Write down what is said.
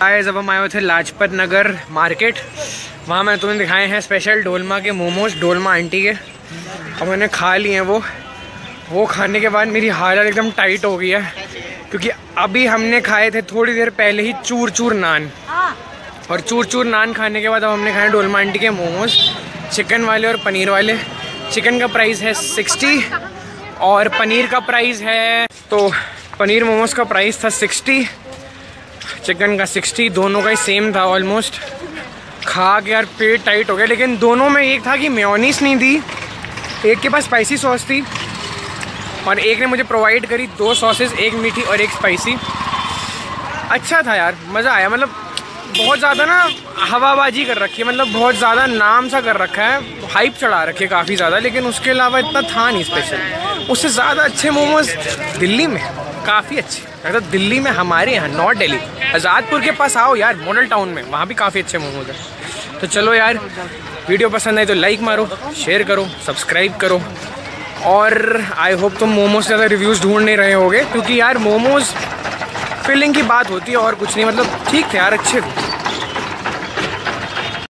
गाय जब हम आए हुए थे लाजपत नगर मार्केट। वहाँ मैंने तुम्हें दिखाए हैं स्पेशल डोलमा के मोमोज डोलमा आंटी के। और मैंने खा लिए हैं वो। वो खाने के बाद मेरी हालत एकदम टाइट हो गई है क्योंकि अभी हमने खाए थे थोड़ी देर पहले ही चूर चूर नान और चूर चूर नान खाने के बाद अब हमने खाए डोलमा आंटी के मोमोज चिकन वाले और पनीर वाले। चिकन का प्राइस है सिक्सटी और पनीर का प्राइस है तो पनीर मोमोज का प्राइस था सिक्सटी चिकन का सिक्सटी, दोनों का ही सेम था ऑलमोस्ट खा के यार पेट टाइट हो गया, लेकिन दोनों में एक था कि मेयोनीस नहीं दी। एक के पास स्पाइसी सॉस थी और एक ने मुझे प्रोवाइड करी दो सॉसेस एक मीठी और एक स्पाइसी अच्छा था यार, मज़ा आया। मतलब बहुत ज़्यादा ना हवाबाजी कर रखी है मतलब बहुत ज़्यादा नाम सा कर रखा है हाइप चढ़ा रखी है काफ़ी ज़्यादा, लेकिन उसके अलावा इतना था नहीं स्पेशल उससे ज़्यादा अच्छे मोमोज दिल्ली में। काफ़ी अच्छे। अगर दिल्ली में हमारे यहाँ, नॉर्थ दिल्ली। आज़ादपुर के पास आओ यार मॉडल टाउन में, वहाँ भी काफ़ी अच्छे मोमोज हैं। तो चलो यार, वीडियो पसंद आए तो लाइक मारो शेयर करो सब्सक्राइब करो। और आई होप तुम मोमोज ज़्यादा रिव्यूज़ ढूंढ नहीं रहे होगे, क्योंकि यार मोमोज फीलिंग की बात होती है और कुछ नहीं मतलब ठीक थे यार, अच्छे थे